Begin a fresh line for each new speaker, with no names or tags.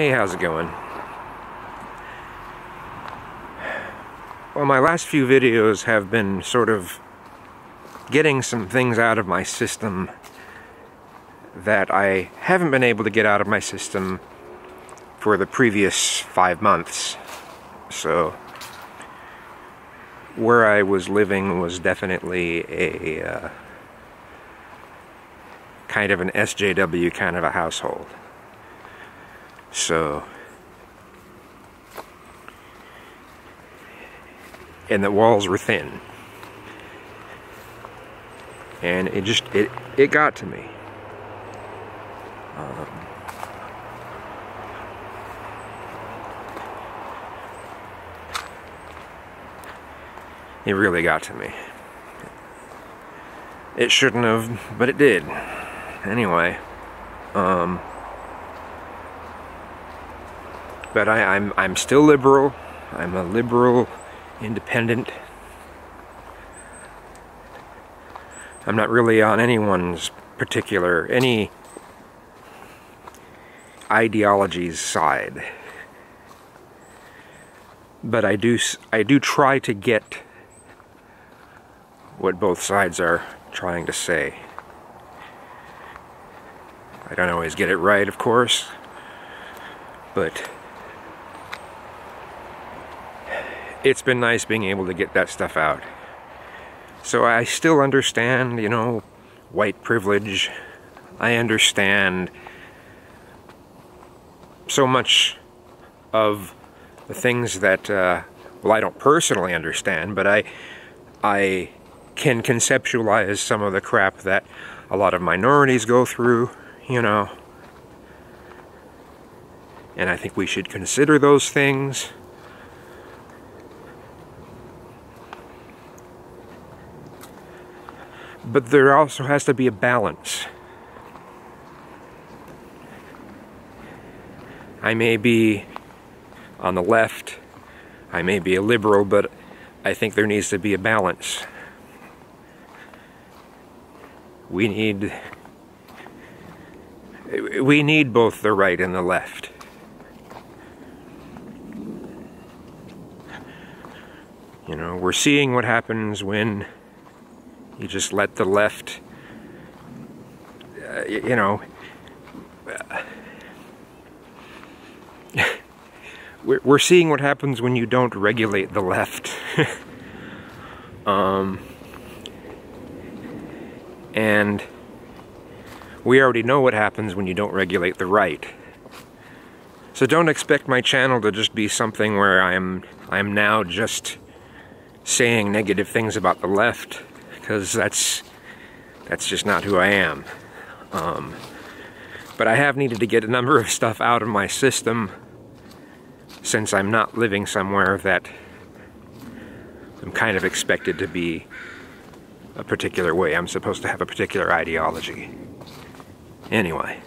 Hey, how's it going? Well, my last few videos have been sort of getting some things out of my system that I haven't been able to get out of my system for the previous five months. So, where I was living was definitely a uh, kind of an SJW kind of a household. So, and the walls were thin. And it just, it, it got to me. Um, it really got to me. It shouldn't have, but it did. Anyway, um, but I, I'm I'm still liberal. I'm a liberal, independent. I'm not really on anyone's particular any ideology's side. But I do I do try to get what both sides are trying to say. I don't always get it right, of course, but it's been nice being able to get that stuff out. So I still understand, you know, white privilege. I understand so much of the things that, uh, well, I don't personally understand, but I, I can conceptualize some of the crap that a lot of minorities go through, you know. And I think we should consider those things. But there also has to be a balance. I may be on the left, I may be a liberal, but I think there needs to be a balance. We need we need both the right and the left. You know, we're seeing what happens when you just let the left, uh, you know, we're, we're seeing what happens when you don't regulate the left. um, and we already know what happens when you don't regulate the right. So don't expect my channel to just be something where I'm I'm now just saying negative things about the left because that's that's just not who I am. Um, but I have needed to get a number of stuff out of my system since I'm not living somewhere that I'm kind of expected to be a particular way. I'm supposed to have a particular ideology. Anyway.